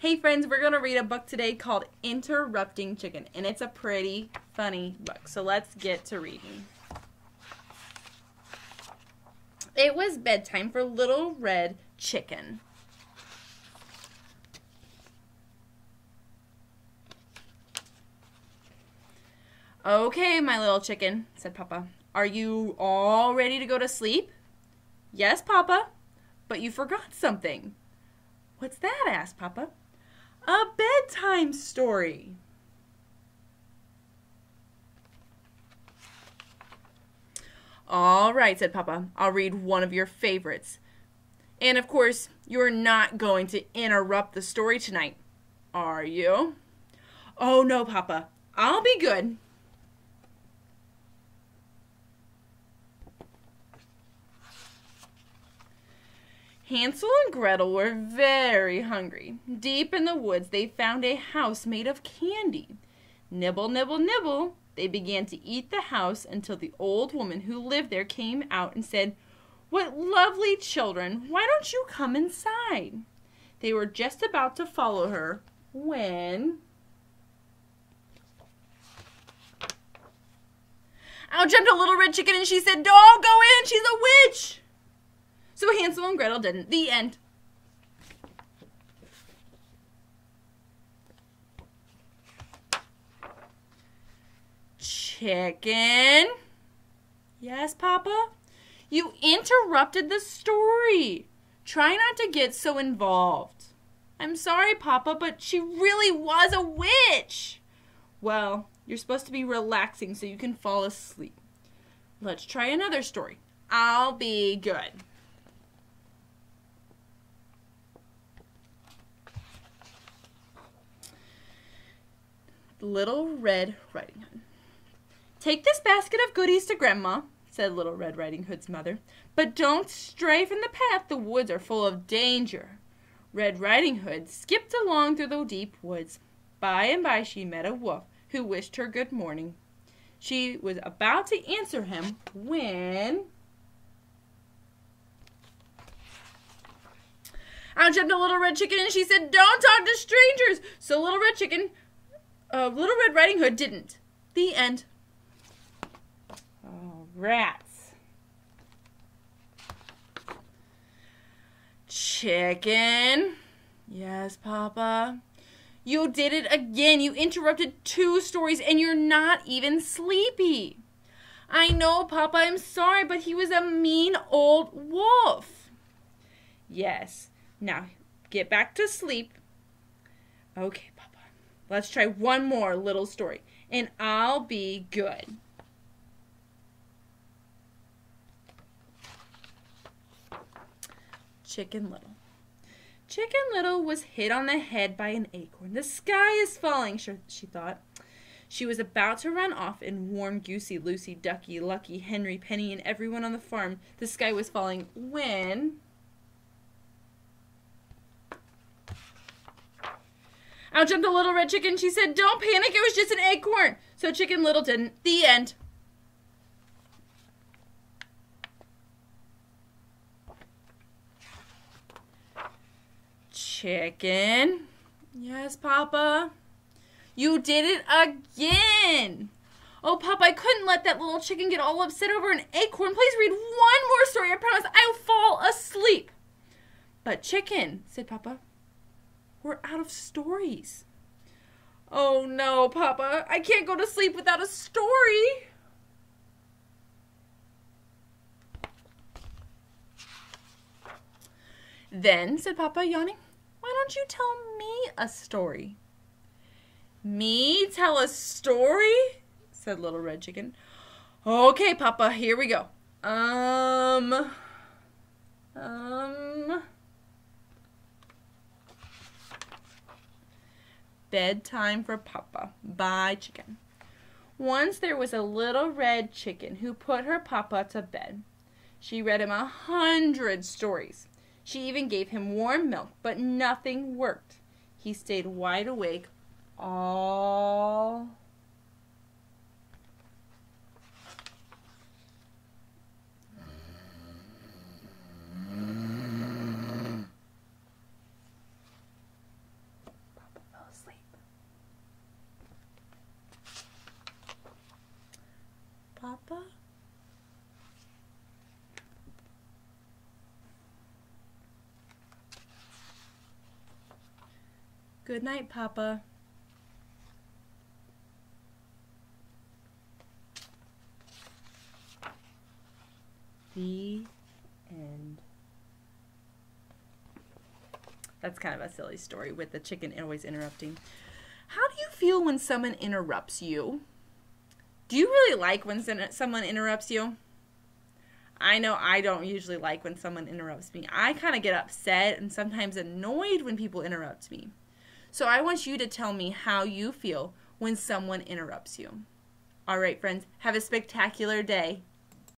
Hey friends, we're going to read a book today called Interrupting Chicken, and it's a pretty funny book. So let's get to reading. It was bedtime for Little Red Chicken. Okay, my little chicken, said Papa. Are you all ready to go to sleep? Yes, Papa. But you forgot something. What's that? asked Papa. A bedtime story. All right, said Papa. I'll read one of your favorites. And of course, you're not going to interrupt the story tonight, are you? Oh, no, Papa. I'll be good. Hansel and Gretel were very hungry. Deep in the woods, they found a house made of candy. Nibble, nibble, nibble. They began to eat the house until the old woman who lived there came out and said, What lovely children! Why don't you come inside? They were just about to follow her when. Out jumped a little red chicken and she said, Don't go in, she's a witch! So Hansel and Gretel didn't. The end. Chicken. Yes, Papa? You interrupted the story. Try not to get so involved. I'm sorry, Papa, but she really was a witch. Well, you're supposed to be relaxing so you can fall asleep. Let's try another story. I'll be good. Little Red Riding Hood. Take this basket of goodies to Grandma, said Little Red Riding Hood's mother, but don't stray from the path. The woods are full of danger. Red Riding Hood skipped along through the deep woods. By and by she met a wolf who wished her good morning. She was about to answer him when. Out jumped a little red chicken and she said, Don't talk to strangers. So Little Red Chicken uh, Little Red Riding Hood didn't. The end. Oh, rats. Chicken. Yes, Papa. You did it again. You interrupted two stories and you're not even sleepy. I know, Papa, I'm sorry, but he was a mean old wolf. Yes. Now, get back to sleep. Okay, Let's try one more little story, and I'll be good. Chicken Little. Chicken Little was hit on the head by an acorn. The sky is falling, she thought. She was about to run off and warn Goosey, Lucy, Ducky, Lucky, Henny, Penny, and everyone on the farm the sky was falling when Out jumped a little red chicken. She said, Don't panic, it was just an acorn. So Chicken Little didn't. The end. Chicken. Yes, Papa. You did it again. Oh, Papa, I couldn't let that little chicken get all upset over an acorn. Please read one more story. I promise I'll fall asleep. But chicken, said Papa, we're out of stories. Oh no, Papa. I can't go to sleep without a story. Then, said Papa, yawning, why don't you tell me a story? Me tell a story? said Little Red Chicken. Okay, Papa, here we go. Um, um, Bedtime for Papa by Chicken. Once there was a little red chicken who put her papa to bed. She read him a hundred stories. She even gave him warm milk, but nothing worked. He stayed wide awake all Papa? Good night, Papa. The end. That's kind of a silly story with the chicken always interrupting. How do you feel when someone interrupts you? Do you really like when someone interrupts you? I know I don't usually like when someone interrupts me. I kind of get upset and sometimes annoyed when people interrupt me. So I want you to tell me how you feel when someone interrupts you. All right, friends, have a spectacular day.